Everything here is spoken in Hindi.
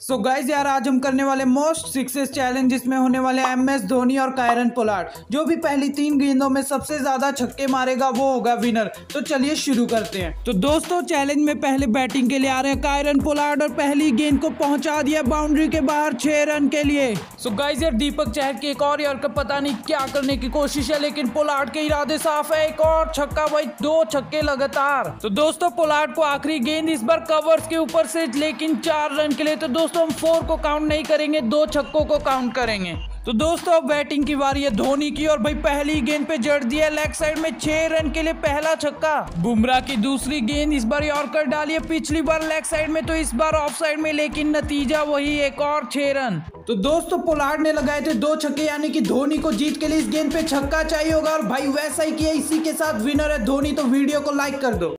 सो so गाइज़ यार आज हम करने वाले मोस्ट सिक्सेस चैलेंज जिसमें होने वाले एम एस धोनी और कायरन पोलार्ड जो भी पहली तीन गेंदों में सबसे ज़्यादा छक्के मारेगा वो होगा विनर तो चलिए शुरू करते हैं तो दोस्तों चैलेंज में पहले बैटिंग के लिए आ रहे हैं कायरन पोलार्ड और पहली गेंद को पहुँचा दिया बाउंड्री के बाहर छह रन के लिए सो so गाइज़ यार दीपक चहर के एक और यार पता नहीं क्या करने की कोशिश है लेकिन पोलार्ड के इरादे साफ़ है एक और छक्का भाई दो छक्के लगातार तो दोस्तों पोलार्ड को आखिरी गेंद इस बार कवर्स के ऊपर से लेकिन चार रन के लिए तो दोस्तों दोस्तों, हम फोर को काउंट नहीं करेंगे, दो छक्कों को काउंट करेंगे। तो दोस्तों, अब बैटिंग की बारी है धोनी की, और भाई पहली गेंद पे जड़ दिया लेग साइड में छह रन के लिए पहला छक्का। बुमराह की दूसरी गेंद इस बार यॉर्कर डाली है पिछली बार लेग साइड में तो इस बार ऑफ़ साइड में, लेकिन नतीजा वही एक और छह रन। तो दोस्तों, पोलार्ड ने लगाए थे दो छक्के, यानी कि धोनी को जीत के लिए इस गेंद पे छक्का चाहिए होगा, और भाई वैसा ही किया, इसी के साथ विनर है धोनी तो वीडियो को लाइक कर दो।